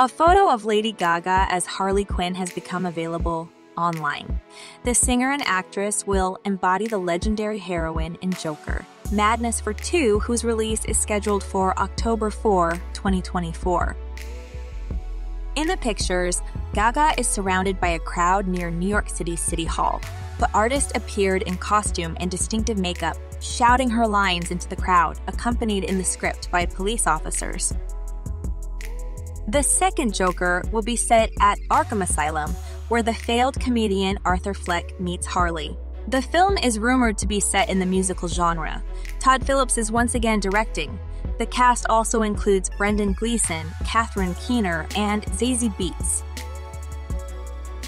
A photo of Lady Gaga as Harley Quinn has become available online. The singer and actress will embody the legendary heroine in Joker, Madness for Two, whose release is scheduled for October 4, 2024. In the pictures, Gaga is surrounded by a crowd near New York City City Hall. The artist appeared in costume and distinctive makeup, shouting her lines into the crowd, accompanied in the script by police officers. The second Joker will be set at Arkham Asylum, where the failed comedian Arthur Fleck meets Harley. The film is rumored to be set in the musical genre. Todd Phillips is once again directing. The cast also includes Brendan Gleeson, Catherine Keener, and Zazie Beetz.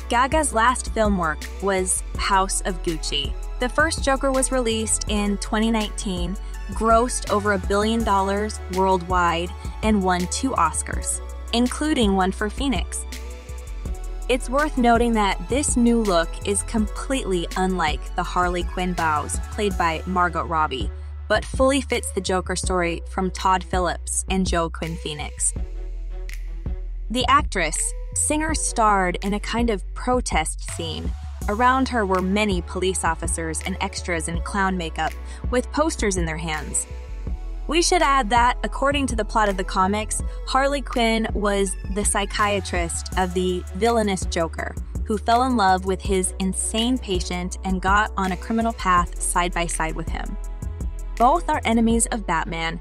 Gaga's last film work was House of Gucci. The first Joker was released in 2019, grossed over a billion dollars worldwide, and won two Oscars, including one for Phoenix. It's worth noting that this new look is completely unlike the Harley Quinn bows played by Margot Robbie, but fully fits the Joker story from Todd Phillips and Joaquin Phoenix. The actress, singer starred in a kind of protest scene. Around her were many police officers and extras in clown makeup, with posters in their hands. We should add that, according to the plot of the comics, Harley Quinn was the psychiatrist of the villainous Joker, who fell in love with his insane patient and got on a criminal path side by side with him. Both are enemies of Batman,